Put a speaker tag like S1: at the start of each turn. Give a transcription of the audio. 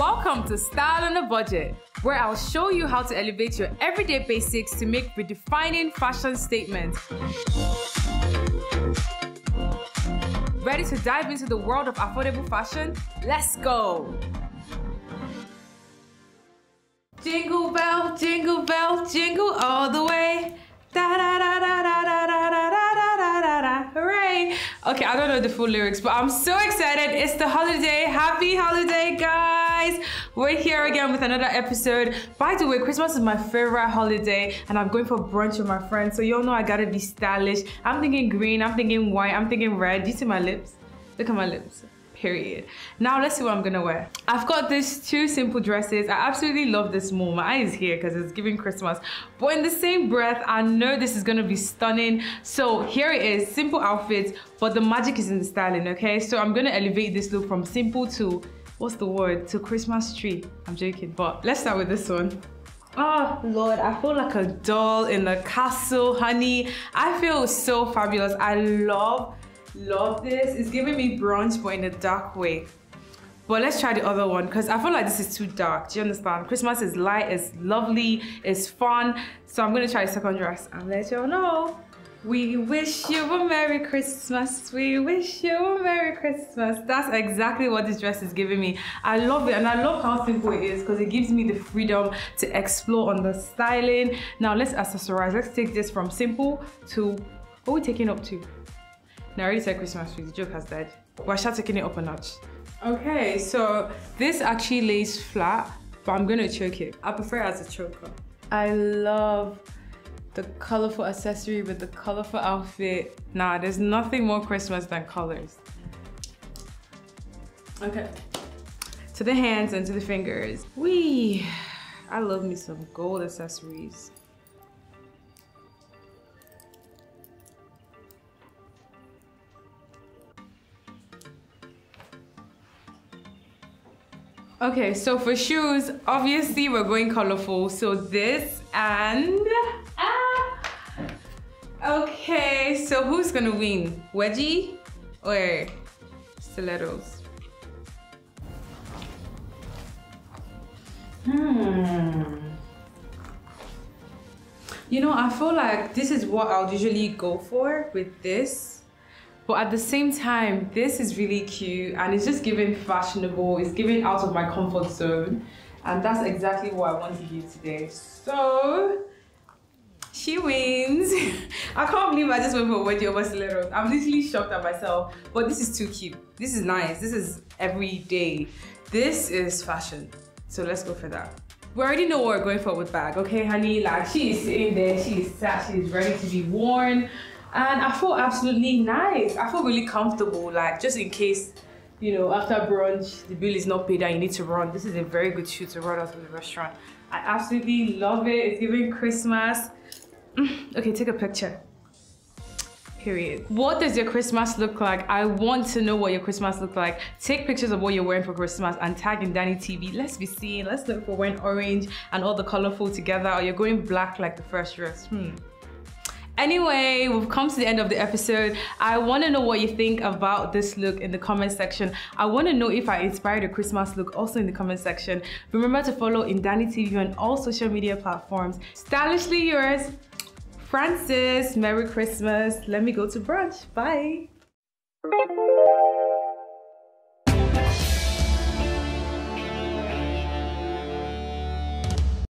S1: Welcome to Style on a Budget, where I'll show you how to elevate your everyday basics to make redefining fashion statements. Ready to dive into the world of affordable fashion? Let's go! Jingle bell, jingle bell, jingle all the way. Da da da da da da da da da da da. Hooray! Okay, I don't know the full lyrics, but I'm so excited. It's the holiday. Happy holiday, guys! We're here again with another episode. By the way, Christmas is my favorite holiday, and I'm going for brunch with my friends. So y'all know I gotta be stylish. I'm thinking green, I'm thinking white, I'm thinking red. Do you see my lips? Look at my lips period. Now let's see what I'm gonna wear. I've got these two simple dresses. I absolutely love this more. My eye is here because it's giving Christmas. But in the same breath, I know this is gonna be stunning. So here it is, simple outfits, but the magic is in the styling, okay? So I'm gonna elevate this look from simple to, what's the word, to Christmas tree. I'm joking, but let's start with this one. Oh Lord, I feel like a doll in the castle, honey. I feel so fabulous. I love Love this. It's giving me brunch, but in a dark way. But let's try the other one because I feel like this is too dark. Do you understand? Christmas is light, it's lovely, it's fun. So I'm gonna try the second dress and let y'all know. We wish you a Merry Christmas. We wish you a Merry Christmas. That's exactly what this dress is giving me. I love it and I love how simple it is because it gives me the freedom to explore on the styling. Now let's accessorize. Let's take this from simple to what are we taking up to? Now I already said Christmas tree, the joke has died. We're start taking it up a notch. Okay, so this actually lays flat, but I'm gonna choke it. I prefer it as a choker. I love the colorful accessory with the colorful outfit. Nah, there's nothing more Christmas than colors. Okay. To the hands and to the fingers. Wee! I love me some gold accessories. Okay, so for shoes, obviously we're going colorful. So this and... Okay, so who's gonna win? Wedgie or stilettos? Hmm. You know, I feel like this is what I'll usually go for with this. But at the same time, this is really cute and it's just giving fashionable, it's giving out of my comfort zone. And that's exactly what I want to do today. So, she wins. I can't believe I just went for Wedgie over Stilettos. I'm literally shocked at myself. But this is too cute. This is nice. This is everyday. This is fashion. So let's go for that. We already know what we're going for with bag, okay, honey? Like, she is there, she is sat, she is ready to be worn and I feel absolutely nice. I feel really comfortable, like just in case, you know, after brunch, the bill is not paid and you need to run. This is a very good shoe to run out of the restaurant. I absolutely love it. It's giving Christmas. Okay, take a picture. Period. What does your Christmas look like? I want to know what your Christmas look like. Take pictures of what you're wearing for Christmas and tag Ndani TV. Let's be seen. Let's look for wearing orange and all the colorful together or you're going black like the first dress. Hmm. Anyway, we've come to the end of the episode. I want to know what you think about this look in the comment section. I want to know if I inspired a Christmas look also in the comment section. Remember to follow in Ndani TV on all social media platforms. Stylishly yours, Frances. Merry Christmas. Let me go to brunch. Bye.